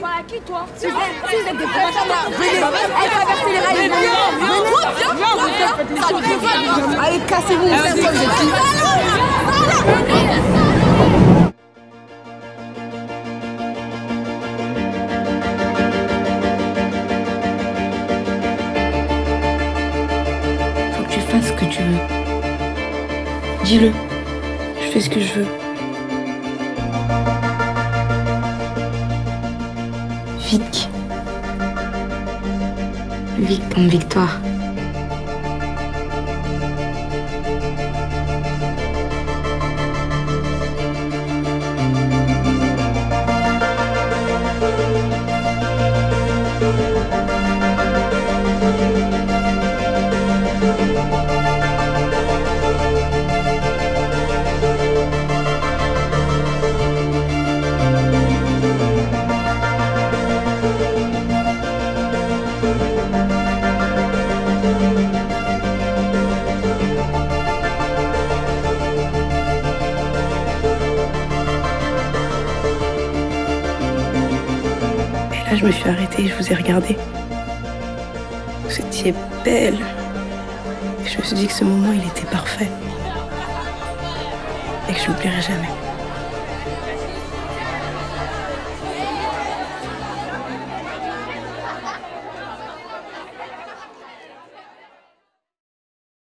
parles à qui, toi des venez, traversez les rails, venez, allez, cassez-vous, personne, j'ai dit. Faut que tu fasses ce que tu veux. Dis-le. Je fais ce que je veux. Vic. Vic comme victoire. Je me suis arrêtée et je vous ai regardé. Vous étiez belle. Et je me suis dit que ce moment, il était parfait. Et que je n'oublierai jamais.